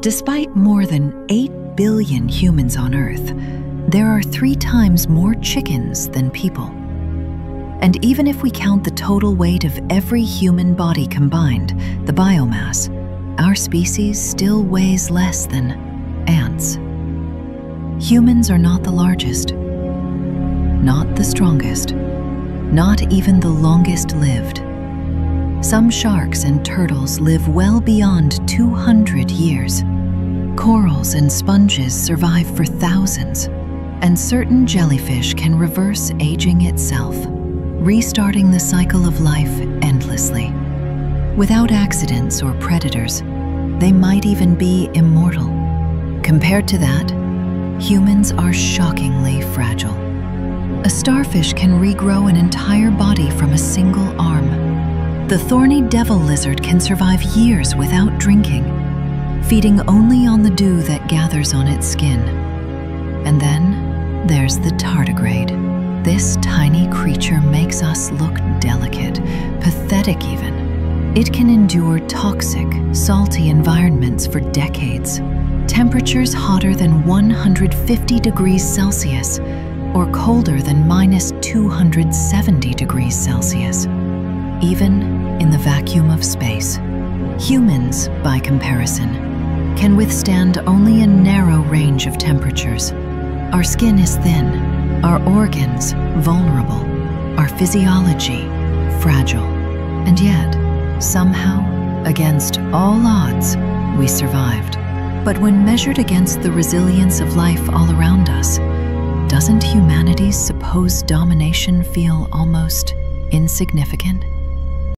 Despite more than 8 billion humans on Earth, there are three times more chickens than people. And even if we count the total weight of every human body combined, the biomass, our species still weighs less than ants. Humans are not the largest, not the strongest, not even the longest lived. Some sharks and turtles live well beyond 200 years. Corals and sponges survive for thousands, and certain jellyfish can reverse aging itself, restarting the cycle of life endlessly. Without accidents or predators, they might even be immortal. Compared to that, humans are shockingly fragile. A starfish can regrow an entire body from a single arm. The thorny devil lizard can survive years without drinking, feeding only on the dew that gathers on its skin. And then there's the tardigrade. This tiny creature makes us look delicate, pathetic even. It can endure toxic, salty environments for decades. Temperatures hotter than 150 degrees Celsius or colder than minus 270 degrees Celsius, even vacuum of space. Humans, by comparison, can withstand only a narrow range of temperatures. Our skin is thin, our organs vulnerable, our physiology fragile. And yet, somehow, against all odds, we survived. But when measured against the resilience of life all around us, doesn't humanity's supposed domination feel almost insignificant?